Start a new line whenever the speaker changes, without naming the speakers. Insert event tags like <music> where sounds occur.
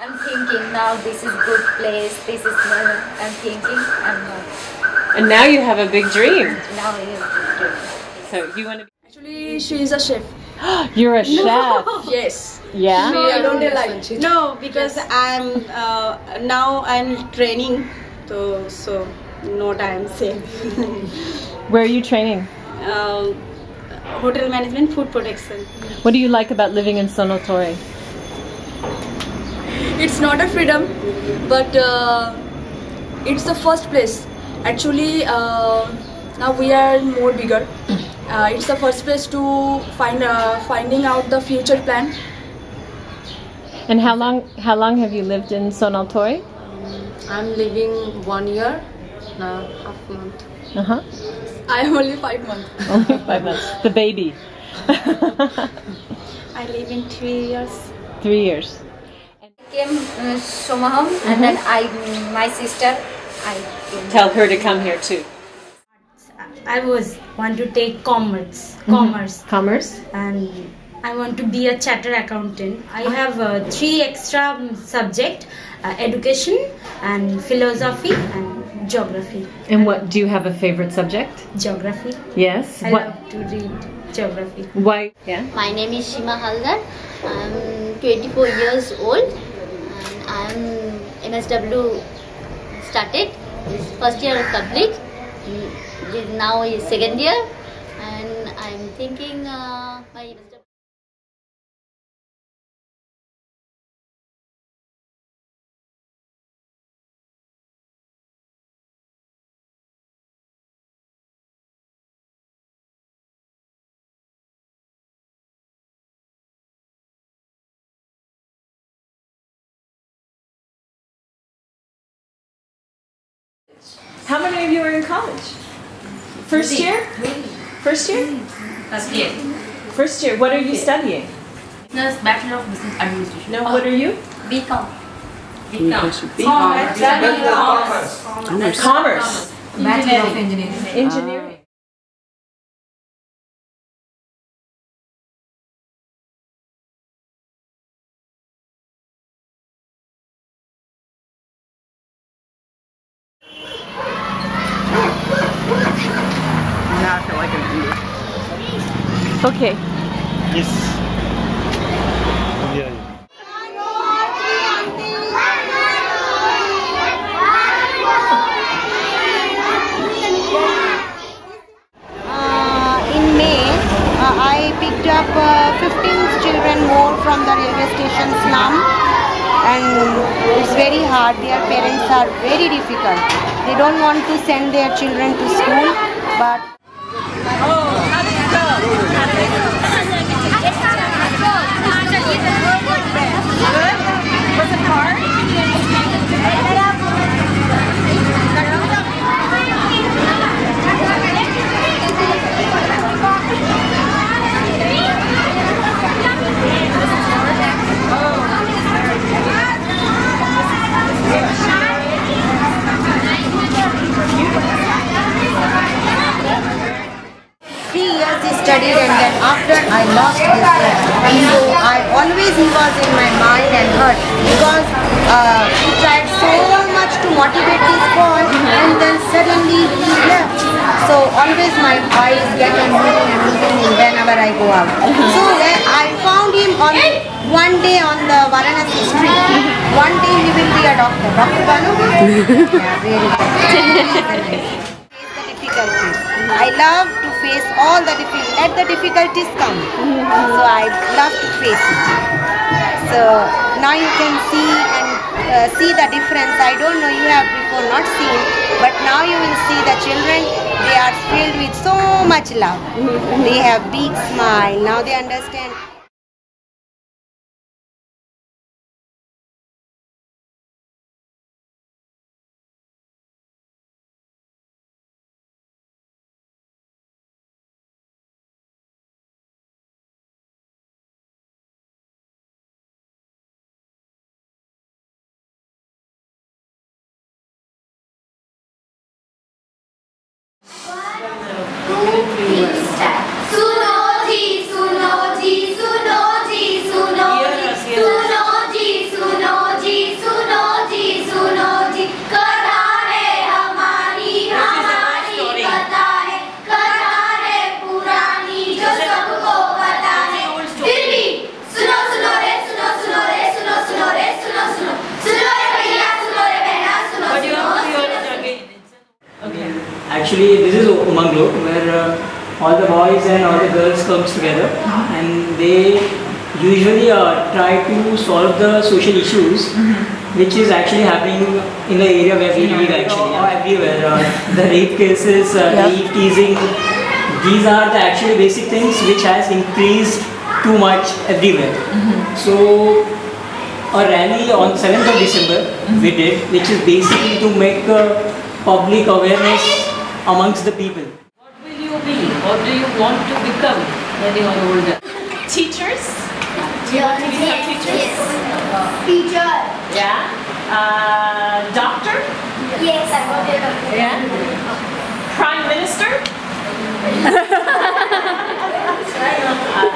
I'm thinking now this is good place. This is uh, I'm thinking I'm not.
And now you have a big dream.
Now I have to do.
So you want to be...
Actually, she is a chef. <gasps>
You're a chef. <laughs>
Yes.
Yeah.
No, I don't like.
No, because I'm uh, now I'm training, so so no time same. <laughs>
Where are you training?
um, hotel management, food protection.
What do you like about living in Sonotori?
It's not a freedom, but uh, it's the first place. Actually, uh, now we are more bigger. Uh, it's the first place to find uh, finding out the future plan.
And how long how long have you lived in Sonotori?
I'm living one year now, half month.
Uh huh.
I am only five months.
Only five months. The baby. <laughs>
I live in three years.
Three years.
Came uh, Somaham and then I my sister I came.
Tell her to come here too.
I was want to take commerce, commerce,
Commerce.
and I want to be a charter accountant. I have uh, three extra um, subject: uh, education and philosophy and geography.
And what do you have a favorite subject?
Geography.
Yes.
I
what?
love to read geography.
Why? Yeah.
My name is Shima Haldar. I'm 24 years old and I'm MSW started. This first year of public. Now is second year and I'm thinking uh, my
How many of you are in college? First year? First year?
First year.
First year. What are you studying?
Business, Bachelor of Business Administration.
No. What are you?
BCom. BCom.
Commerce.
Bachelor of Engineering.
Engineering.
Now I feel like an idiot.
Okay.
Yes. Yeah. yeah.
Uh, in May, uh, I picked up uh, 15 children more from the railway station slum and it's very hard. Their parents are very difficult. They don't want to send their children to school but three years he studied and then after I lost his friend. So I always he was in my mind and hurt because uh, he tried so much to motivate this boy and then suddenly he left. So always my eyes get on moving and moving whenever I go out. So when I found him on one day on the Varanasi street. One day he will be a doctor. Dr. Banu? <laughs> yeah, really. <laughs> the difficulties. I love to face all the difficulties. Let the difficulties come. So I love to face it. So now you can see and uh, see the difference. I don't know you have before not seen, but now you will see the children. They are filled with so much love. They have big smile. Now they understand.
Thank you.
Actually this is Umanglo where uh, all the boys and all the girls comes together and they usually uh, try to solve the social issues which is actually happening in the area where we live actually or everywhere. Uh, <laughs> the rape cases, uh, rape, teasing, these are the actually basic things which has increased too much everywhere. So a rally on 7th of December we did which is basically to make uh, public awareness amongst the people.
What will you be? What do you want to become when you are older?
Teachers? Do you want to become teachers?
Teacher.
Yeah. Uh, doctor?
Yes, I want to be a doctor.
Yeah. Prime Minister? <laughs> uh,